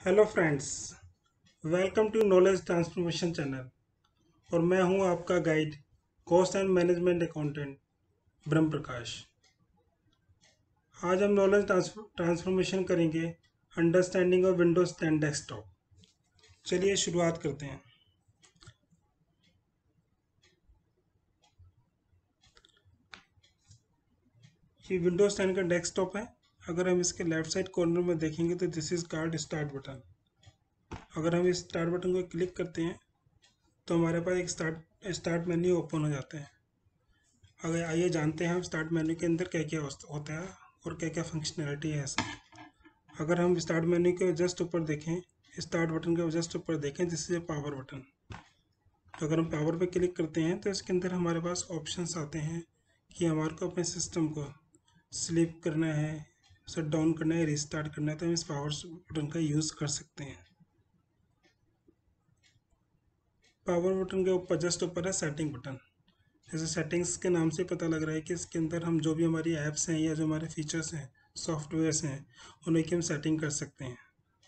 Hello friends, welcome to knowledge transformation channel. और मैं हूँ आपका guide, cost and management accountant, Brahm Prakash. आज हम नॉलेज ट्रांसफॉर्मेशन करेंगे, अंडरस्टैंडिंग ऑफ़ विंडोज़ 10 डेस्कटॉप। चलिए शुरुआत करते हैं। ये विंडोज़ टेन का डेस्कटॉप है। अगर हम इसके लेफ़्ट साइड कॉर्नर में देखेंगे तो this is card start button अगर हम इस स्टार्ट बटन को क्लिक करते हैं तो हमारे पास एक स्टार्ट स्टार्ट मेन्यू ओपन हो जाते हैं। अगर आइए जानते हैं हम स्टार्ट मेन्यू के अंदर क्या क्या होता है और क्या क्या फंक्शनैलिटी है ऐसा। अगर हम स्टार्ट मेन्यू के जस्ट ऊपर देखें स्टार्ट बटन के जस्ट ऊपर देखें जिससे पावर बटन तो अगर हम पावर पे क्लिक करते हैं तो इसके अंदर हमारे पास ऑप्शंस आते हैं कि हमारे को अपने सिस्टम को स्लिप करना है शट डाउन करना है रिस्टार्ट करना है तो हम इस पावर बटन का यूज़ कर सकते हैं। पावर बटन के ऊपर जस्ट ऊपर है सेटिंग बटन जैसे सेटिंग्स के नाम से पता लग रहा है कि इसके अंदर हम जो भी हमारी ऐप्स हैं या जो हमारे फीचर्स हैं सॉफ्टवेयर्स हैं, उन्हें की हम सेटिंग कर सकते हैं।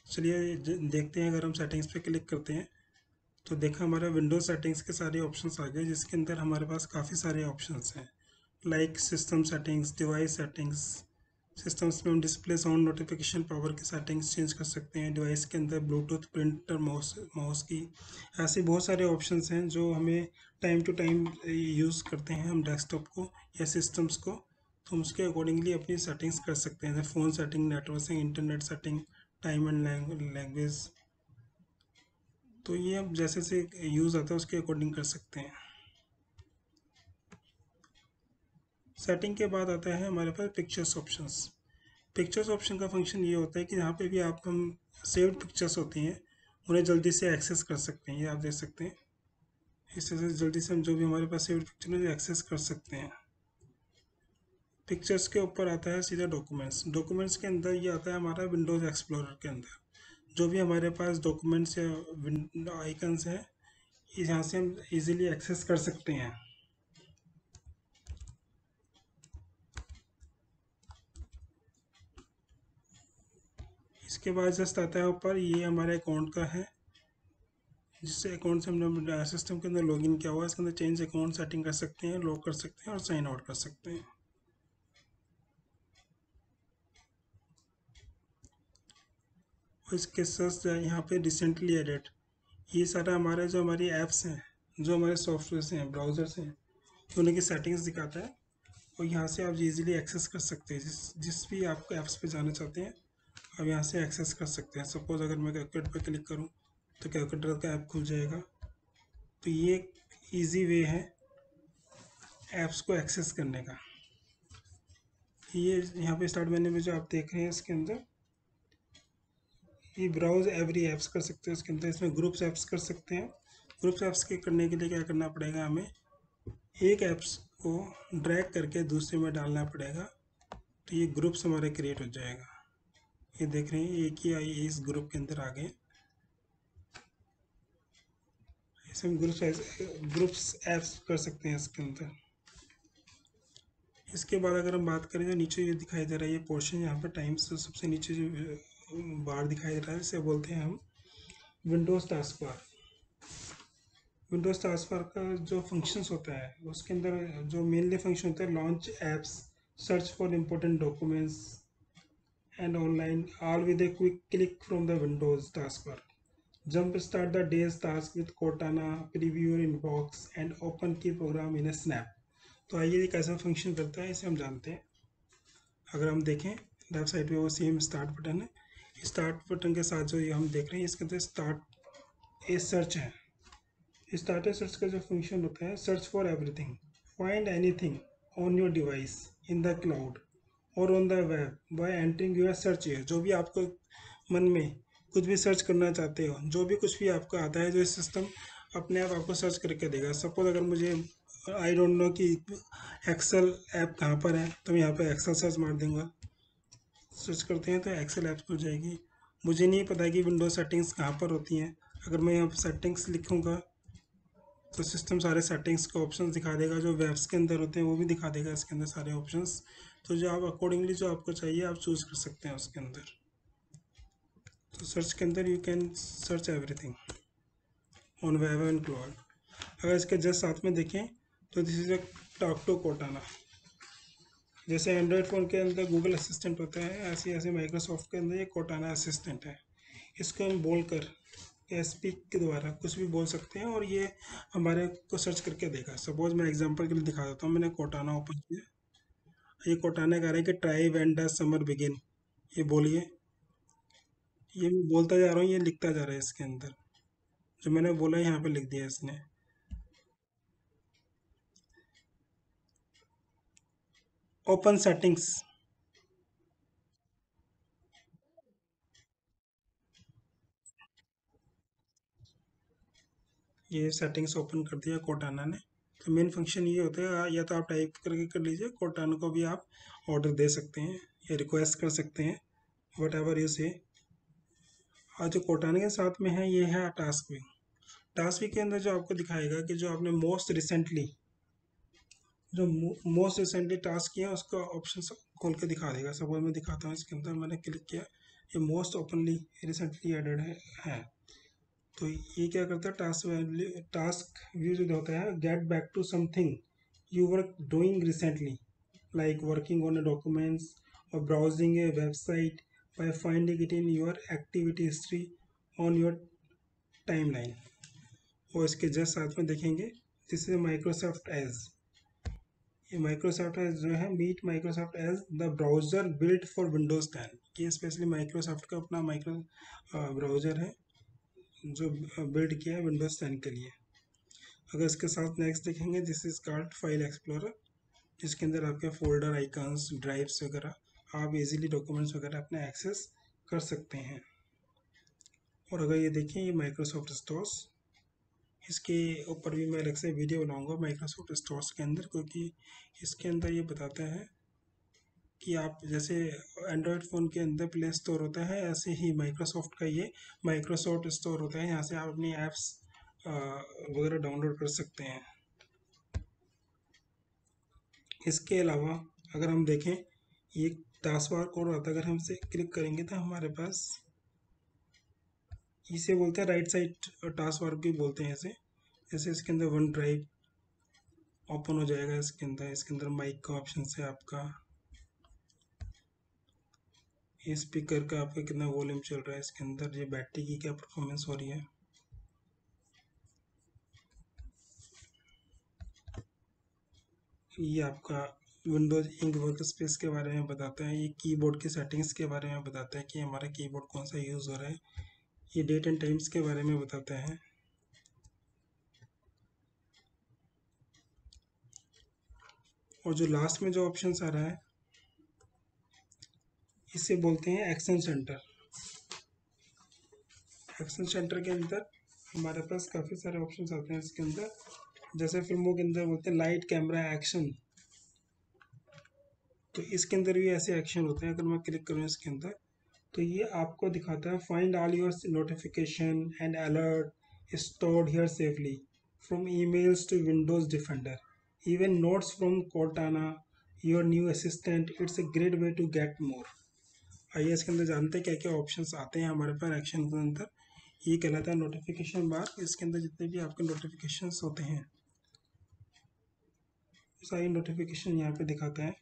चलिए देखते हैं, अगर हम सेटिंग्स पे क्लिक करते हैं तो देखा हमारा विंडोज़ सेटिंग्स के सारे ऑप्शंस आ गए, जिसके अंदर हमारे पास काफ़ी सारे ऑप्शंस हैं। Like system settings device settings systems में हम डिस्प्ले, साउंड, नोटिफिकेशन, पावर की सेटिंग्स चेंज कर सकते हैं, डिवाइस के अंदर ब्लूटूथ, प्रिंटर, माउस माउस की। ऐसे बहुत सारे ऑप्शंस हैं जो हमें टाइम टू टाइम यूज़ करते हैं हम डेस्कटॉप को या सिस्टम्स को। तो हम उसके अकॉर्डिंगली अपनी सेटिंग्स कर सकते हैं जैसे phone setting, network internet setting, time and language. तो ये अब जैसे से यूज़ आता है उसके अकॉर्डिंग कर सकते हैं। सेटिंग के बाद आता है हमारे पास पिक्चर्स ऑप्शंस पिक्चर्स ऑप्शन का फ़ंक्शन ये होता है कि यहाँ पे भी आप हम सेव्ड पिक्चर्स होती हैं, उन्हें जल्दी से एक्सेस कर सकते हैं। ये आप देख सकते हैं। इस तरह से जल्दी से हम जो भी हमारे पास सेव्ड पिक्चर है एक्सेस कर सकते हैं। पिक्चर्स के ऊपर आता है सीधा डॉक्यूमेंट्स डॉक्यूमेंट्स के अंदर ये आता है हमारा विंडोज़ एक्सप्लोरर के अंदर। जो भी हमारे पास डॉक्यूमेंट्स या आइकन्स हैं यहाँ से हम इजीली एक्सेस कर सकते हैं। इसके बाद जस्ट आता है ऊपर, ये हमारे अकाउंट का है, जिससे अकाउंट से हमने सिस्टम के अंदर लॉगिन किया हुआ है। इसके अंदर चेंज अकाउंट सेटिंग कर सकते हैं लॉक कर सकते हैं और साइन आउट कर सकते हैं। और इसके साथ यहाँ पे रिसेंटली एडेड ये सारा हमारे जो हमारी ऐप्स हैं, जो हमारे सॉफ्टवेयर हैं ब्राउज़र्स हैं उन्हीं की सेटिंग्स दिखाता है। और यहाँ से आप इजीली एक्सेस कर सकते हैं, जिस जिस भी आप ऐप्स पे जाना चाहते हैं। अब यहाँ से एक्सेस कर सकते हैं। सपोज़ अगर मैं कैलकुलेट पर क्लिक करूँ तो कैलकुलेटर का ऐप खुल जाएगा। तो ये इजी वे है ऐप्स को एक्सेस करने का। ये यहाँ पे स्टार्ट मेन्यू में जो आप देख रहे हैं, इसके अंदर ये ब्राउज एवरी ऐप्स कर सकते हैं। इसके अंदर इसमें ग्रुप्स ऐप्स कर सकते हैं। ग्रुप्स ऐप्स के करने के लिए क्या करना पड़ेगा हमें? एक ऐप्स को ड्रैग करके दूसरे में डालना पड़ेगा। तो ये ग्रुप्स हमारे क्रिएट हो जाएगा। ये देख रहे हैं एक ही आई इस ग्रुप के अंदर आ गए। ऐसे हम ग्रुप्स ग्रुप्स ऐप्स कर सकते हैं इसके अंदर। इसके बाद अगर हम बात करें तो नीचे ये दिखाई दे रहा है, ये पोर्शन यहाँ पर टाइम्स तो सबसे नीचे जो बार दिखाई दे रहा है, इसे बोलते हैं हम Windows task bar Windows task bar का जो फ़ंक्शंस होता है, उसके अंदर जो मेनली फ़ंक्शन होता है launch apps search for important documents and online all with a quick click from the Windows taskbar. Jump start the day's task with Cortana, preview your inbox and open key program in a snap. तो आइए ये कैसा function करता है इसे हम जानते हैं अगर हम देखें लेफ़्ट साइड पे वो सेम स्टार्ट बटन है स्टार्ट बटन के साथ जो ये हम देख रहे हैं इसके अंदर स्टार्ट ए सर्च है स्टार्ट ए सर्च का जो फ़ंक्शन होता है search for everything find anything on your device in the cloud और on the web by entering your search here जो भी आपको मन में कुछ भी सर्च करना चाहते हो, जो भी कुछ भी आपको आता है, जो सिस्टम अपने आप आपको सर्च करके देगा। सपोज़ अगर मुझे आई डोंट नो कि एक्सेल ऐप कहाँ पर है तो मैं यहाँ पर एक्सेल सर्च मार दूँगा। सर्च करते हैं तो एक्सेल ऐप खुल जाएगी। मुझे नहीं पता कि विंडोज़ सेटिंग्स कहाँ पर होती हैं। अगर मैं यहाँ पर सेटिंग्स लिखूँगा तो सिस्टम सारे सेटिंग्स के ऑप्शन दिखा देगा, जो वेब्स के अंदर होते हैं, वो भी दिखा देगा इसके अंदर सारे ऑप्शंस तो जो आप अकॉर्डिंगली जो आपको चाहिए, आप चूज़ कर सकते हैं उसके अंदर। तो सर्च के अंदर you can search everything on web and cloud अगर इसके जस्ट साथ में देखें तो this is a talk to Cortana जैसे एंड्रॉयड फ़ोन के अंदर गूगल असिस्टेंट होता है ऐसे ऐसे माइक्रोसॉफ्ट के अंदर ये कोटाना असिस्टेंट है। इसको हम बोल कर या स्पीक के द्वारा कुछ भी बोल सकते हैं और ये हमारे को सर्च करके देगा। सपोज़ मैं एग्जांपल के लिए दिखा देता हूँ, मैंने कोटाना ओपन किया। ये कोटाना कह रहा है कि ट्राई द समर बिगिन ये बोलिए। ये मैं बोलता जा रहा हूँ, ये लिखता जा रहा है इसके अंदर। जो मैंने बोला यहाँ पे लिख दिया इसने। ओपन सेटिंग्स ये सेटिंग्स ओपन कर दिया कोटाना ने। तो मेन फ़ंक्शन ये होता है या तो आप टाइप करके कर लीजिए कोटाना को भी आप ऑर्डर दे सकते हैं या रिक्वेस्ट कर सकते हैं वट एवर यू से और जो कोटाना के साथ में है ये है टास्क वी टास्क वी के अंदर जो आपको दिखाएगा कि जो आपने मोस्ट रिसेंटली जो मोस्ट रिसेंटली टास्क किया उसका ऑप्शन खोल के दिखा देगा। सपोज़ मैं दिखाता हूँ इसके अंदर मैंने क्लिक किया ये मोस्ट ओपनली रिसेंटली एडेड है, है। तो ये क्या करता है? टास्क टास्क व्यू जो होता है get back to something you work doing recently like working on documents और browsing a website by finding it in your activity history on your timeline और इसके जस्ट साथ में देखेंगे। दिस इज़ माइक्रोसॉफ्ट एज ये माइक्रोसॉफ्ट एज जो है meet Microsoft Edge the browser build for Windows ten ये स्पेशली माइक्रोसॉफ्ट का अपना माइक्रो ब्राउज़र है। जो बिल्ड किया है विंडोज़ टेन के लिए। अगर इसके साथ नेक्स्ट देखेंगे this is card file explorer जिसके अंदर आपके फोल्डर आइकन्स ड्राइव्स वगैरह, आप इजीली डॉक्यूमेंट्स वगैरह अपने एक्सेस कर सकते हैं। और अगर ये देखें, ये माइक्रोसॉफ्ट स्टोर्स इसके ऊपर भी मैं अलग से वीडियो बनाऊँगा माइक्रोसॉफ्ट स्टोर्स के अंदर, क्योंकि इसके अंदर ये बताता है कि आप जैसे एंड्रॉयड फ़ोन के अंदर प्ले स्टोर होता है, ऐसे ही माइक्रोसॉफ्ट का ये माइक्रोसॉफ्ट स्टोर होता है, यहाँ से आप अपनी ऐप्स वगैरह डाउनलोड कर सकते हैं। इसके अलावा अगर हम देखें, ये टास्क बार कोड आता है, अगर हम इसे क्लिक करेंगे तो हमारे पास इसे बोलते हैं राइट साइड टास्क बार भी बोलते हैं इसे। जैसे इसके अंदर वन ड्राइव ओपन हो जाएगा, इसके अंदर इसके अंदर माइक का ऑप्शन है आपका। स्पीकर का आपका कितना वॉल्यूम चल रहा है? इसके अंदर ये बैटरी की क्या परफॉर्मेंस हो रही है? ये आपका विंडोज़ इंक वर्क स्पेस के बारे में बताता है। ये कीबोर्ड की सेटिंग्स के बारे में बताता है कि हमारा कीबोर्ड कौन सा यूज़ हो रहा है। ये डेट एंड टाइम्स के बारे में बताता है। और जो लास्ट में जो ऑप्शन आ रहा है इसे बोलते हैं एक्शन सेंटर। एक्शन सेंटर के अंदर हमारे पास काफ़ी सारे ऑप्शन आते हैं इसके अंदर। जैसे फ़िल्मों के अंदर बोलते हैं लाइट कैमरा एक्शन तो इसके अंदर भी ऐसे एक्शन होते हैं, अगर मैं क्लिक करूँ इसके अंदर तो ये आपको दिखाता है find all your notification and alert stored here safely from emails to Windows Defender even notes from Cortana your new assistant it's a great way to get more आइए इसके अंदर जानते हैं क्या क्या ऑप्शंस आते हैं हमारे पास एक्शन के अंदर। ये कहलाता है नोटिफिकेशन बार इसके अंदर जितने भी आपके नोटिफिकेशन होते हैं। सारी नोटिफिकेशन यहाँ पे दिखाता है।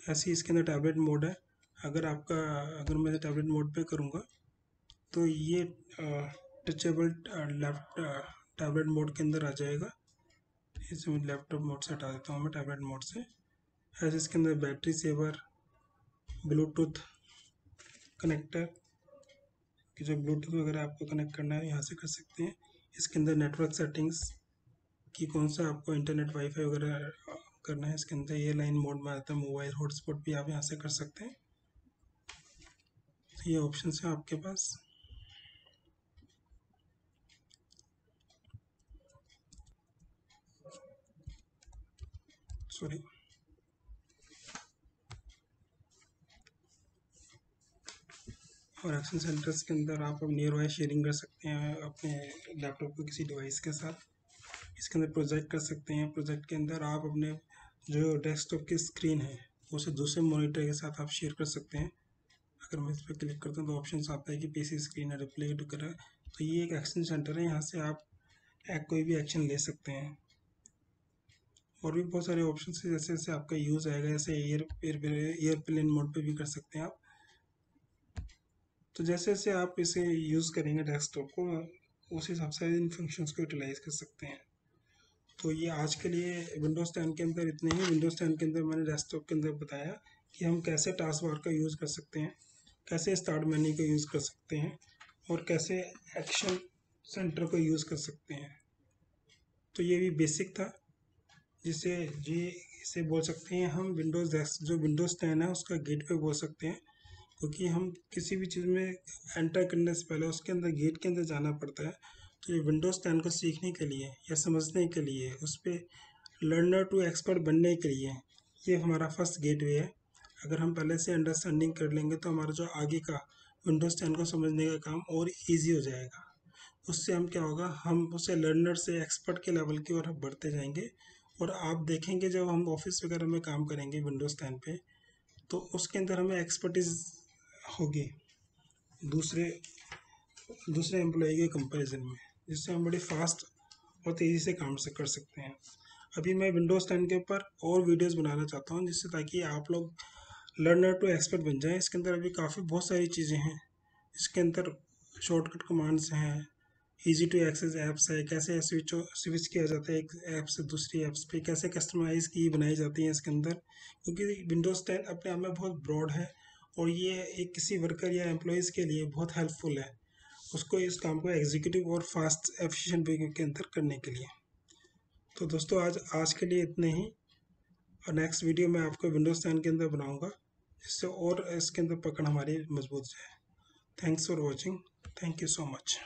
ऐसे इसके अंदर टैबलेट मोड है। अगर आपका, अगर मैं टैबलेट मोड पे करूँगा तो ये टचेबल लेफ़्ट टैबलेट मोड के अंदर आ जाएगा। इसमें लैपटॉप मोड से हटा देता हूँ मैं टैबलेट मोड से। ऐसे जिसके अंदर बैटरी सेवर, ब्लूटूथ कनेक्टर, कि जो ब्लूटूथ वगैरह आपको कनेक्ट करना है, यहाँ से कर सकते हैं। इसके अंदर नेटवर्क सेटिंग्स कि कौन सा आपको इंटरनेट वाईफाई वगैरह करना है, इसके अंदर ये लाइन मोड में आता है। मोबाइल हॉटस्पॉट भी आप यहाँ से कर सकते हैं। तो ये ऑप्शन है आपके पास। सॉरी और एक्शन सेंटर्स के अंदर आप अब नियर वाई शेयरिंग कर सकते हैं, अपने लैपटॉप को किसी डिवाइस के साथ। इसके अंदर प्रोजेक्ट कर सकते हैं। प्रोजेक्ट के अंदर आप अपने जो डेस्कटॉप की स्क्रीन है, उसे दूसरे मॉनिटर के साथ आप शेयर कर सकते हैं। अगर मैं इस पर क्लिक करता हूँ तो ऑप्शन आता है कि पीसी स्क्रीन है रिप्ले करें तो ये एक एक्शन सेंटर है। यहाँ से आप कोई भी एक्शन ले सकते हैं। और भी बहुत सारे ऑप्शन है। जैसे जैसे आपका यूज़ आएगा, जैसे एयर एयरप्लेन मोड पे भी कर सकते हैं आप। तो जैसे जैसे आप इसे यूज़ करेंगे डेस्कटॉप को, उस हिसाब से इन फ़ंक्शंस को यूटिलाइज कर सकते हैं। तो ये आज के लिए विंडोज़ टेन के अंदर इतने ही। विंडोज़ टेन के अंदर मैंने डेस्कटॉप के अंदर बताया कि हम कैसे टास्क बार का यूज़ कर सकते हैं, कैसे स्टार्ट मेन्यू का यूज़ कर सकते हैं और कैसे एक्शन सेंटर को यूज़ कर सकते हैं। तो ये भी बेसिक था, जिसे जी इसे बोल सकते हैं हम। विंडोज़ डेस्क जो विंडोज़ टेन है, उसका गेट पे बोल सकते हैं। क्योंकि हम किसी भी चीज़ में एंटर करने से पहले उसके अंदर गेट के अंदर जाना पड़ता है। तो ये विंडोज़ टेन को सीखने के लिए या समझने के लिए, उस पर लर्नर टू एक्सपर्ट बनने के लिए ये हमारा फ़र्स्ट गेट वे है। अगर हम पहले से अंडरस्टैंडिंग कर लेंगे तो हमारा जो आगे का विंडोज़ टेन को समझने का काम और ईजी हो जाएगा। उससे हम क्या होगा, हम उसे लर्नर से एक्सपर्ट के लेवल की ओर बढ़ते जाएँगे और आप देखेंगे जब हम ऑफ़िस वगैरह में काम करेंगे विंडोज़ टेन पे तो उसके अंदर हमें एक्सपर्टीज होगी दूसरे दूसरे एम्प्लॉय के कंपैरिजन में, जिससे हम बड़ी फास्ट और तेज़ी से काम से कर सकते हैं। अभी मैं विंडोज़ टेन के ऊपर और वीडियोस बनाना चाहता हूँ, जिससे ताकि आप लोग लर्नर टू एक्सपर्ट बन जाएँ। इसके अंदर अभी काफ़ी बहुत सारी चीज़ें हैं। इसके अंदर शॉर्टकट कमांड्स हैं ईजी टू एक्सेस ऐप्स है, कैसे स्विच स्विच किया जाता है एक ऐप से दूसरी ऐप्स पे, कैसे कस्टमाइज की बनाई जाती है इसके अंदर। क्योंकि विंडोज़ टेन अपने आप में बहुत ब्रॉड है और ये एक किसी वर्कर या एम्प्लॉयज़ के लिए बहुत हेल्पफुल है। उसको इस काम को एग्जीक्यूटिव और फास्ट एफिशिएंट वे के अंदर करने के लिए। तो दोस्तों, आज आज के लिए इतने ही। और नेक्स्ट वीडियो मैं आपको विंडोज़ टेन के अंदर बनाऊँगा। जिससे और इसके अंदर पकड़ हमारी मज़बूत जाए। Thanks for watching thank you so much